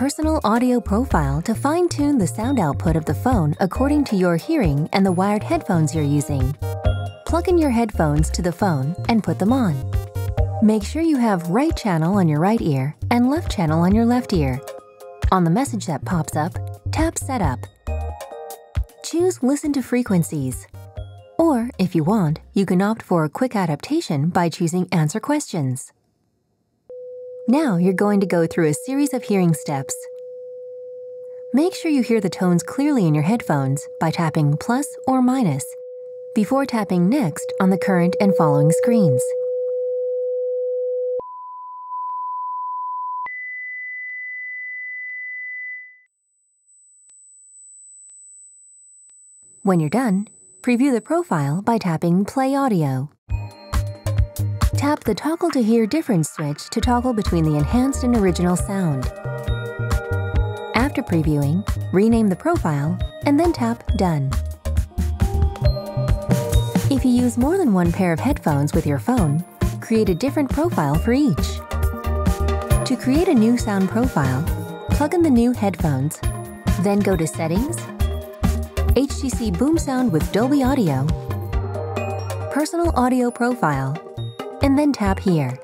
Personal Audio Profile to fine-tune the sound output of the phone according to your hearing and the wired headphones you're using. Plug in your headphones to the phone and put them on. Make sure you have right channel on your right ear and left channel on your left ear. On the message that pops up, tap Setup. Choose Listen to Frequencies. Or, if you want, you can opt for a quick adaptation by choosing Answer Questions. Now you're going to go through a series of hearing steps. Make sure you hear the tones clearly in your headphones by tapping plus or minus before tapping next on the current and following screens. When you're done, preview the profile by tapping Play Audio. Tap the Toggle to Hear Difference switch to toggle between the enhanced and original sound. After previewing, rename the profile and then tap Done. If you use more than one pair of headphones with your phone, create a different profile for each. To create a new sound profile, plug in the new headphones, then go to Settings, HTC BoomSound with Dolby Audio, Personal Audio Profile, and then tap here.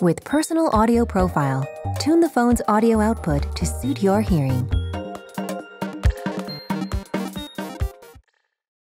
With Personal Audio Profile, tune the phone's audio output to suit your hearing.